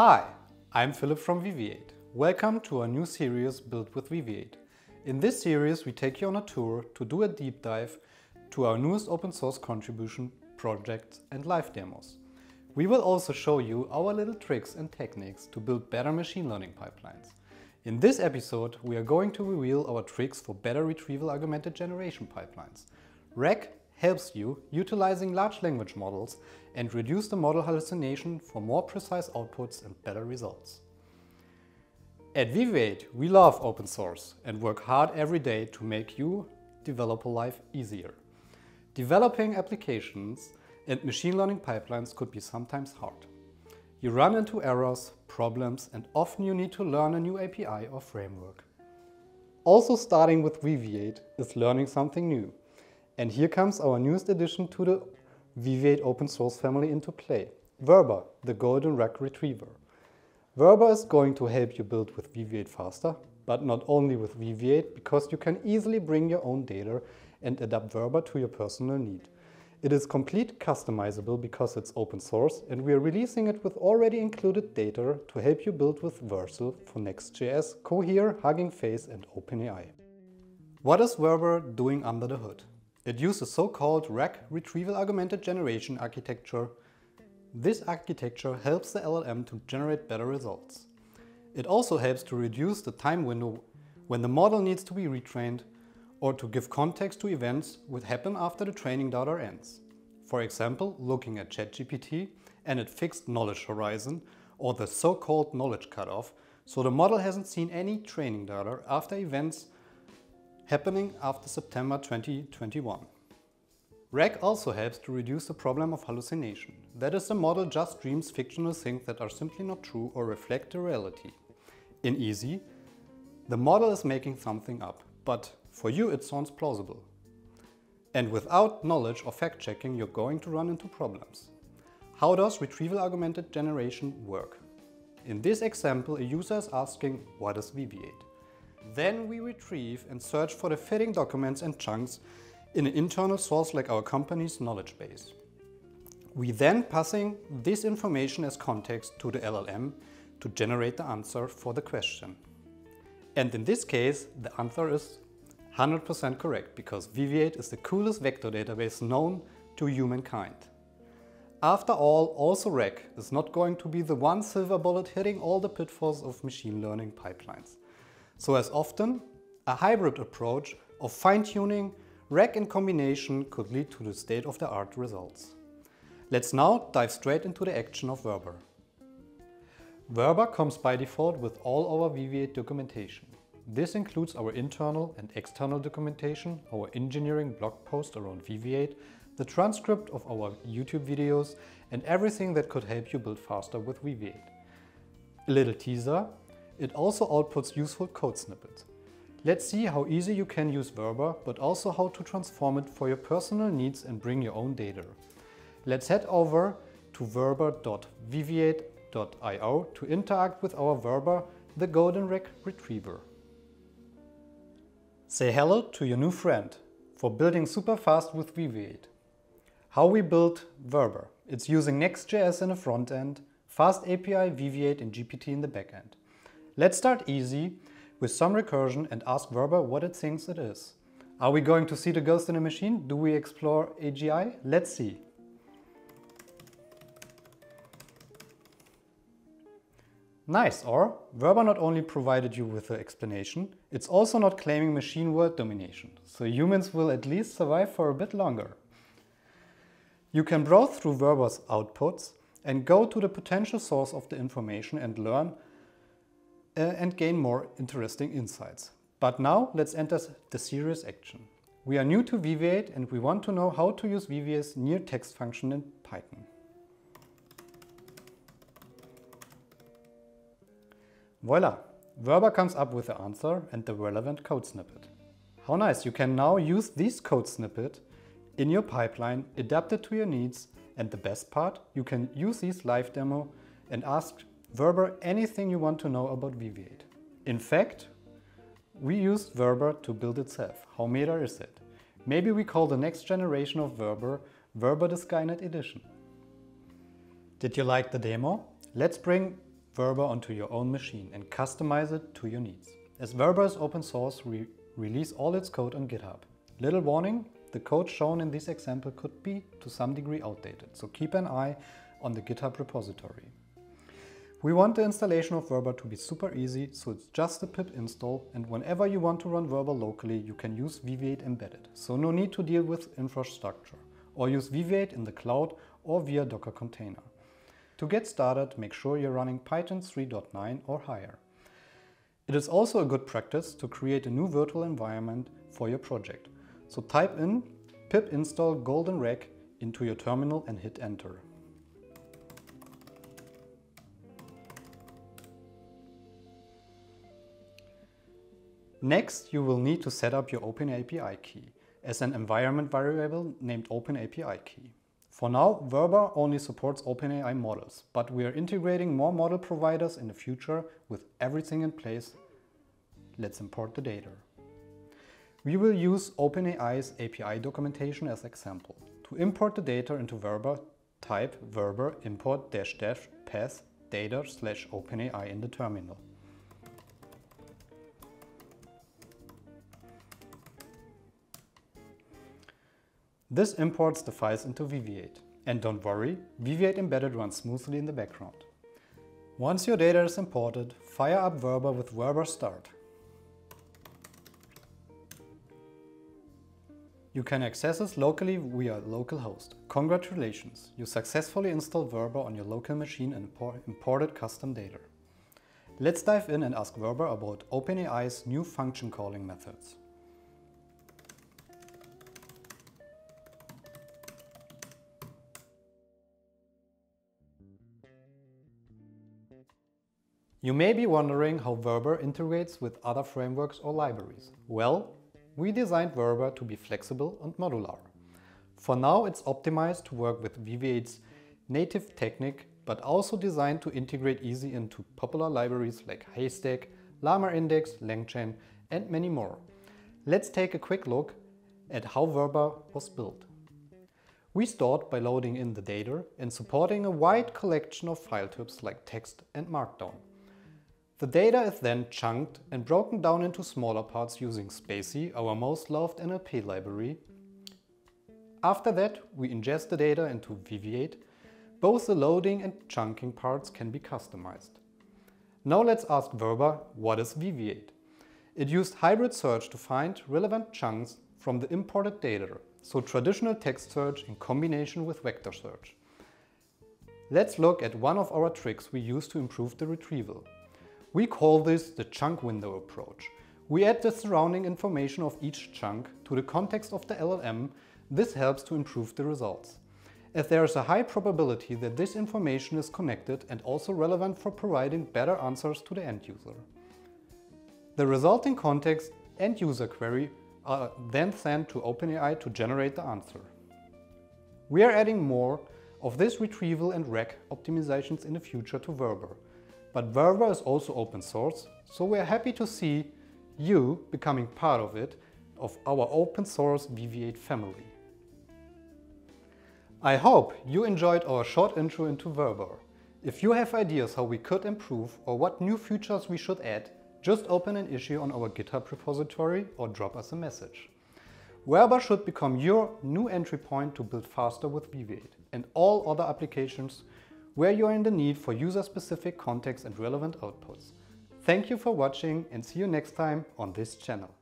Hi, I'm Philip from Weaviate. Welcome to our new series Built with Weaviate. In this series we take you on a tour to do a deep dive to our newest open source contribution, projects and live demos. We will also show you our little tricks and techniques to build better machine learning pipelines. In this episode we are going to reveal our tricks for better retrieval augmented generation pipelines. RAG helps you utilizing large language models and reduce the model hallucination for more precise outputs and better results. At Weaviate, we love open source and work hard every day to make you developer life easier. Developing applications and machine learning pipelines could be sometimes hard. You run into errors, problems, and often you need to learn a new API or framework. Also starting with Weaviate is learning something new. And here comes our newest addition to the Weaviate open source family into play, Verba, the golden RAG retriever. Verba is going to help you build with Weaviate faster, but not only with Weaviate because you can easily bring your own data and adapt Verba to your personal need. It is complete customizable because it's open source and we are releasing it with already included data to help you build with Vercel for Next.js, Cohere, Hugging Face and OpenAI. What is Verba doing under the hood? It uses so-called RAG Retrieval Augmented Generation architecture. This architecture helps the LLM to generate better results. It also helps to reduce the time window when the model needs to be retrained or to give context to events which happen after the training data ends. For example, looking at ChatGPT and its fixed knowledge horizon or the so-called knowledge cutoff, so the model hasn't seen any training data after events happening after September 2021. RAG also helps to reduce the problem of hallucination. That is, the model just dreams fictional things that are simply not true or reflect the reality. In easy, the model is making something up, but for you it sounds plausible. And without knowledge or fact-checking, you're going to run into problems. How does retrieval augmented generation work? In this example, a user is asking, what is Weaviate? Then we retrieve and search for the fitting documents and chunks in an internal source like our company's knowledge base. We then passing this information as context to the LLM to generate the answer for the question. And in this case, the answer is 100% correct because Weaviate is the coolest vector database known to humankind. After all, also RAG is not going to be the one silver bullet hitting all the pitfalls of machine learning pipelines. So as often, a hybrid approach of fine-tuning RAG in combination could lead to the state-of-the-art results. Let's now dive straight into the action of Verba. Verba comes by default with all our Weaviate documentation. This includes our internal and external documentation, our engineering blog post around Weaviate, the transcript of our YouTube videos, and everything that could help you build faster with Weaviate. A little teaser, it also outputs useful code snippets. Let's see how easy you can use Verba, but also how to transform it for your personal needs and bring your own data. Let's head over to verba.weaviate.io to interact with our Verba, the Golden RAG Retriever. Say hello to your new friend for building super fast with Weaviate. How we built Verba. It's using Next.js in the front end, Fast API, Weaviate and GPT in the backend. Let's start easy with some recursion and ask Verba what it thinks it is. Are we going to see the ghost in a machine? Do we explore AGI? Let's see. Nice, or Verba not only provided you with the explanation, it's also not claiming machine world domination, so humans will at least survive for a bit longer. You can browse through Verba's outputs and go to the potential source of the information and learn Uh, and gain more interesting insights. But now let's enter the serious action. We are new to Weaviate and we want to know how to use Weaviate's near text function in Python. Voila! Verba comes up with the answer and the relevant code snippet. How nice, you can now use this code snippet in your pipeline, adapt it to your needs, and the best part, you can use this live demo and ask Verba anything you want to know about Weaviate. In fact, we used Verba to build itself. How meta is it? Maybe we call the next generation of Verba Verba the Skynet edition. Did you like the demo? Let's bring Verba onto your own machine and customize it to your needs. As Verba is open source, we release all its code on GitHub. Little warning, the code shown in this example could be to some degree outdated, so keep an eye on the GitHub repository. We want the installation of Verba to be super easy, so it's just a pip install and whenever you want to run Verba locally, you can use Weaviate embedded, so no need to deal with infrastructure, or use Weaviate in the cloud or via Docker container. To get started, make sure you're running Python 3.9 or higher. It is also a good practice to create a new virtual environment for your project. So type in pip install golden reg into your terminal and hit enter. Next, you will need to set up your OpenAPI key as an environment variable named OpenAPI key. For now, Verba only supports OpenAI models, but we are integrating more model providers in the future with everything in place. Let's import the data. We will use OpenAI's API documentation as example. To import the data into Verba, type verba import dash dash path data slash OpenAI in the terminal. This imports the files into Weaviate. And don't worry, Weaviate Embedded runs smoothly in the background. Once your data is imported, fire up Verba with Verba start. You can access this locally via localhost. Congratulations, you successfully installed Verba on your local machine and imported custom data. Let's dive in and ask Verba about OpenAI's new function calling methods. You may be wondering how Verba integrates with other frameworks or libraries. Well, we designed Verba to be flexible and modular. For now it's optimized to work with Weaviate's native technique, but also designed to integrate easy into popular libraries like Haystack, LlamaIndex, LangChain and many more. Let's take a quick look at how Verba was built. We start by loading in the data and supporting a wide collection of file types like text and markdown. The data is then chunked and broken down into smaller parts using spaCy, our most loved NLP library. After that, we ingest the data into Weaviate. Both the loading and chunking parts can be customized. Now let's ask Verba, what is Weaviate? It used hybrid search to find relevant chunks from the imported data, so traditional text search in combination with vector search. Let's look at one of our tricks we use to improve the retrieval. We call this the chunk window approach. We add the surrounding information of each chunk to the context of the LLM. This helps to improve the results. As there is a high probability that this information is connected and also relevant for providing better answers to the end user. The resulting context and user query are then sent to OpenAI to generate the answer. We are adding more of this retrieval and RAG optimizations in the future to Verba. But Verba is also open source, so we are happy to see you becoming part of it, of our open source Weaviate family. I hope you enjoyed our short intro into Verba. If you have ideas how we could improve or what new features we should add, just open an issue on our GitHub repository or drop us a message. Verba should become your new entry point to build faster with Weaviate and all other applications where you are in the need for user-specific context and relevant outputs. Thank you for watching and see you next time on this channel.